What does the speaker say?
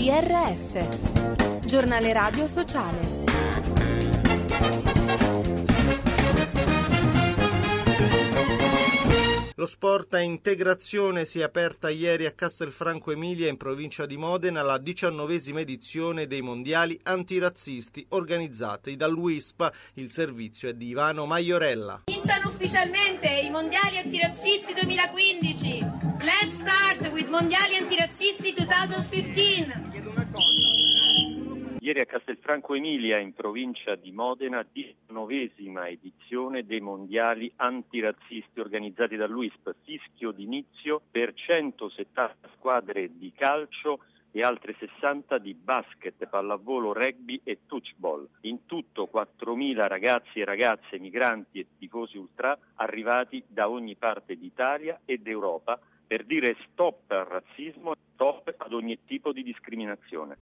GRS, giornale radio sociale. Lo sport a integrazione si è aperta ieri a Castelfranco Emilia in provincia di Modena la diciannovesima edizione dei mondiali antirazzisti organizzati dall'UISPA. Il servizio è di Ivano Maiorella. Cominciano ufficialmente i mondiali antirazzisti 2015. Let's start with mondiali antirazzisti Ieri a Castelfranco Emilia, in provincia di Modena, diciannovesima edizione dei mondiali antirazzisti organizzati dall'UISP, fischio d'inizio per 170 squadre di calcio e altre 60 di basket, pallavolo, rugby e touchball. In tutto 4.000 ragazzi e ragazze, migranti e tifosi ultra arrivati da ogni parte d'Italia e d'Europa per dire stop al razzismo e stop ad ogni tipo di discriminazione.